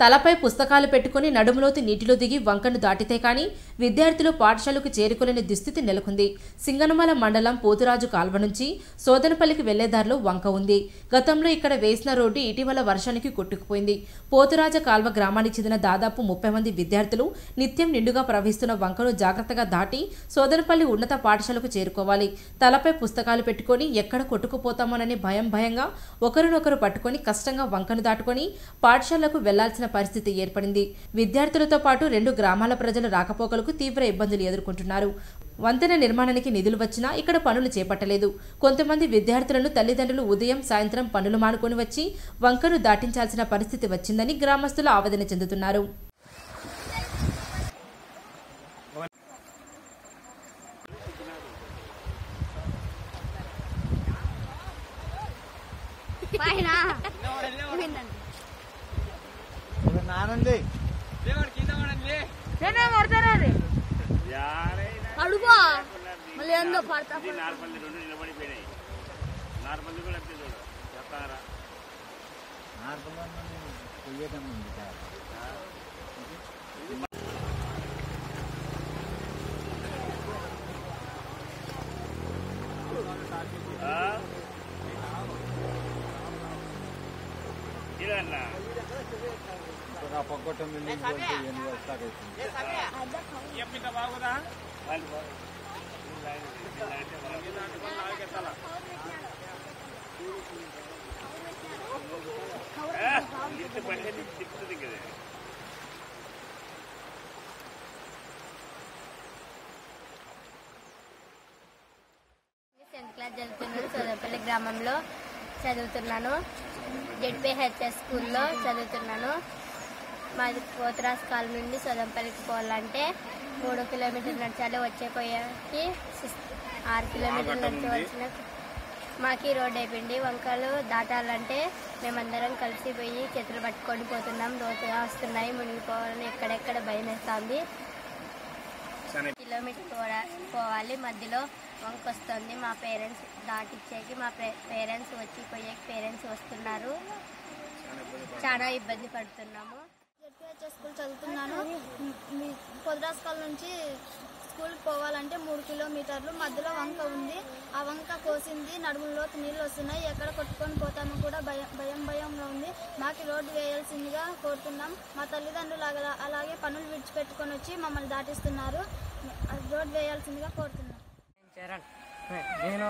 తలపై పుస్తకాలు పెట్టుకుని నడుములోతి నీటిలో దిగి వంకను దాటితే కానీ విద్యార్థులు పాఠశాలకు చేరుకోలేని దుస్థితి నెలకొంది. సింగనమల మండలం పోతురాజు కాల్వ నుంచి సోదనపల్లికి వెళ్ళేదారిలో వంక ఉంది. గతంలో ఇక్కడ వేసిన రోడ్డు ఇటీవల వర్షానికి కొట్టుకుపోయింది. పోతురాజ కాల్వ గ్రామానికి చెందిన దాదాపు ముప్పై మంది విద్యార్థులు నిత్యం నిండుగా ప్రవహిస్తున్న వంకను జాగ్రత్తగా దాటి సోదనపల్లి ఉన్నత పాఠశాలకు చేరుకోవాలి. తలపై పుస్తకాలు పెట్టుకొని ఎక్కడ కొట్టుకుపోతామోనని భయం భయంగా ఒకరినొకరు పట్టుకొని కష్టంగా వంకను దాటుకొని పాఠశాలకు వెళ్ళాల్సిన పరిస్థితి ఏర్పడింది. విద్యార్థులతో పాటు రెండు గ్రామాల ప్రజలు రాకపోకలకు తీవ్ర ఇబ్బందులు ఎదుర్కొంటున్నారు. వంతెన నిర్మాణానికి నిధులు వచ్చినా ఇక్కడ పనులు చేపట్టలేదు. కొంతమంది విద్యార్థులను తల్లిదండ్రులు ఉదయం సాయంత్రం పనులు మానుకొని వచ్చి వంకను దాటించాల్సిన పరిస్థితి వచ్చిందని గ్రామస్తులు ఆవేదన చెందుతున్నారు. పైన. నానండి నేనే కొడతాను అది అడుగు. మళ్ళీ ఏందో పడతా. నార్పల్లి రెండు నిలబడిపోయినాయి. నార్పల్లి కూడా అంతే చూడు. చెప్తారా? ఉంది కదా టెన్త్ క్లాస్ చదువుతున్నాను సోదరపల్లి గ్రామంలో చదువుతున్నాను. జెడ్పీహెచ్ఎస్ స్కూల్లో చదువుతున్నాను. మాది పోతరాస్ కాలం నుండి సోదంపల్లికి పోవాలంటే మూడు కిలోమీటర్లు నడచాలి. వచ్చే పోయేకి సిక్స్- ఆరు కిలోమీటర్లు నడిచి వచ్చిన మాకి రోడ్ అయిపోయింది. వంకలు దాటాలంటే మేమందరం కలిసి పోయి చేతులు పట్టుకొని పోతున్నాం. లోతుగా వస్తున్నాయి మునిగిపోవాలని ఎక్కడెక్కడ భయం వేస్తుంది కిలోమీటర్ పోవాలి. మధ్యలో వంక వస్తుంది. మా పేరెంట్స్ దాటిచ్చేకి మా పేరెంట్స్ వచ్చి పోయేకి పేరెంట్స్ వస్తున్నారు. చాలా ఇబ్బంది పడుతున్నాము. జెడ్పీహెచ్ఎస్ స్కూల్ చదువుతున్నాను. పొద్దురాస్కాల నుంచి స్కూల్కి పోవాలంటే మూడు కిలోమీటర్లు. మధ్యలో వంక ఉంది. ఆ వంక కోసింది. నడుములోకి నీళ్ళు వస్తున్నాయి. ఎక్కడ కొట్టుకొని పోతామో కూడా భయం భయం భయంగా ఉంది. మాకు రోడ్డు వేయాల్సిందిగా కోరుతున్నాం. మా తల్లిదండ్రులు అలాగే పనులు విడిచిపెట్టుకొని వచ్చి మమ్మల్ని దాటిస్తున్నారు. రోడ్డు వేయాల్సిందిగా కోరుతున్నాం. చరణ్ నేను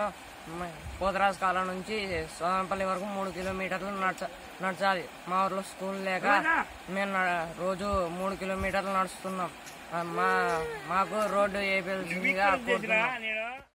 పోతరాజు కాలం నుంచి సోదంపల్లి వరకు మూడు కిలోమీటర్లు నడచ నడచాలి. మా ఊర్లో స్కూల్ లేక మేము రోజు మూడు కిలోమీటర్లు నడుస్తున్నాం. మా మాకు రోడ్డు కోరుతున్నాం నేను?